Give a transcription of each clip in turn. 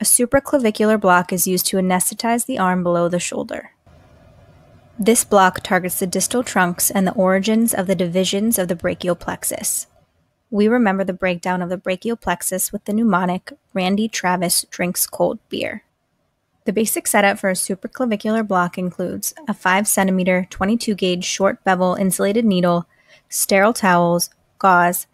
A supraclavicular block is used to anesthetize the arm below the shoulder. This block targets the distal trunks and the origins of the divisions of the brachial plexus. We remember the breakdown of the brachial plexus with the mnemonic Randy Travis drinks cold beer. The basic setup for a supraclavicular block includes a 5 cm 22 gauge short bevel insulated needle, sterile towels, gauze,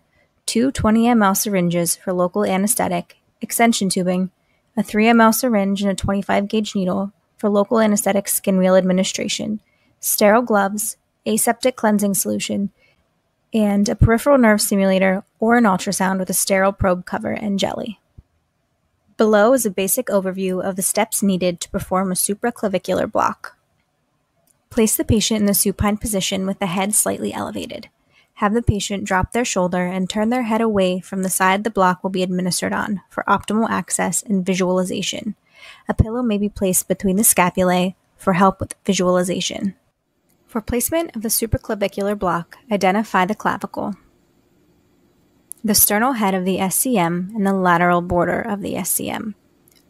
two 20 ml syringes for local anesthetic, extension tubing, a 3 ml syringe and a 25 gauge needle for local anesthetic skin wheal administration, sterile gloves, aseptic cleansing solution, and a peripheral nerve stimulator or an ultrasound with a sterile probe cover and jelly. Below is a basic overview of the steps needed to perform a supraclavicular block. Place the patient in the supine position with the head slightly elevated. Have the patient drop their shoulder and turn their head away from the side the block will be administered on for optimal access and visualization. A pillow may be placed between the scapulae for help with visualization. For placement of the supraclavicular block, identify the clavicle, the sternal head of the SCM, and the lateral border of the SCM.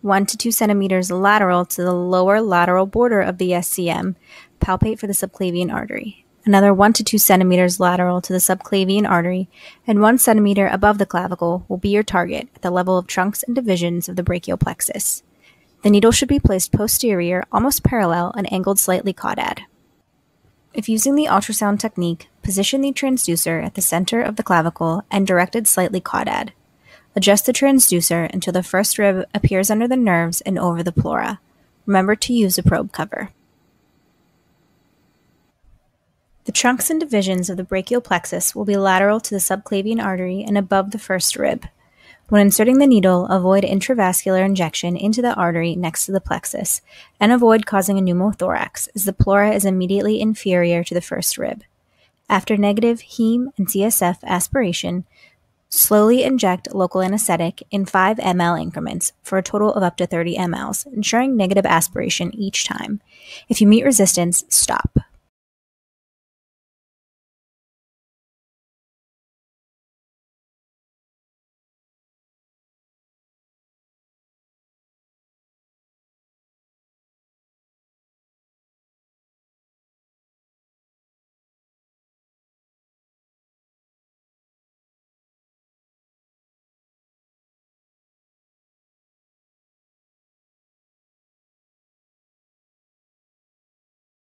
1 to 2 centimeters lateral to the lower lateral border of the SCM, palpate for the subclavian artery. Another 1 to 2 centimeters lateral to the subclavian artery, and 1 centimeter above the clavicle will be your target at the level of trunks and divisions of the brachial plexus. The needle should be placed posterior, almost parallel, and angled slightly caudad. If using the ultrasound technique, position the transducer at the center of the clavicle and directed slightly caudad. Adjust the transducer until the first rib appears under the nerves and over the pleura. Remember to use a probe cover. The trunks and divisions of the brachial plexus will be lateral to the subclavian artery and above the first rib. When inserting the needle, avoid intravascular injection into the artery next to the plexus, and avoid causing a pneumothorax, as the pleura is immediately inferior to the first rib. After negative heme and CSF aspiration, slowly inject local anesthetic in 5 ml increments for a total of up to 30 mLs, ensuring negative aspiration each time. If you meet resistance, stop.